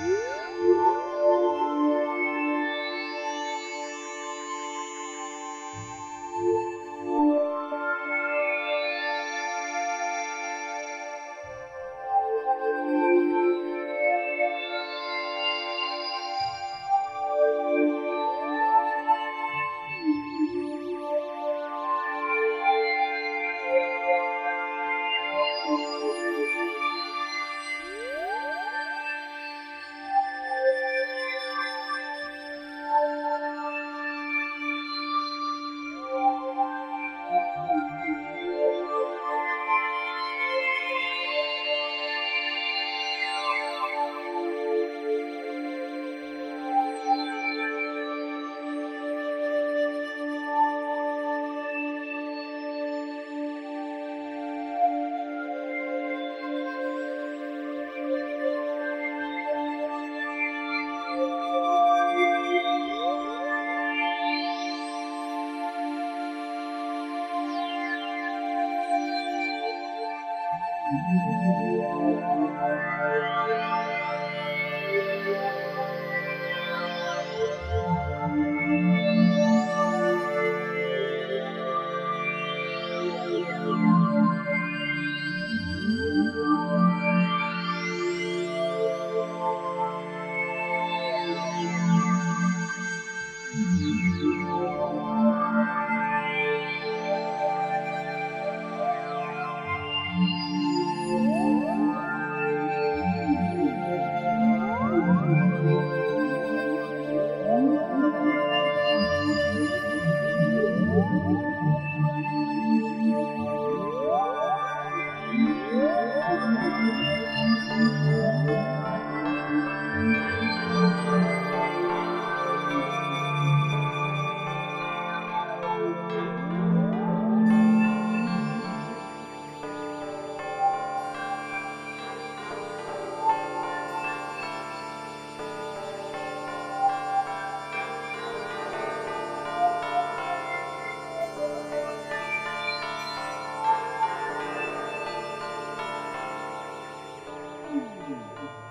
Woo! Thank you. Thank you.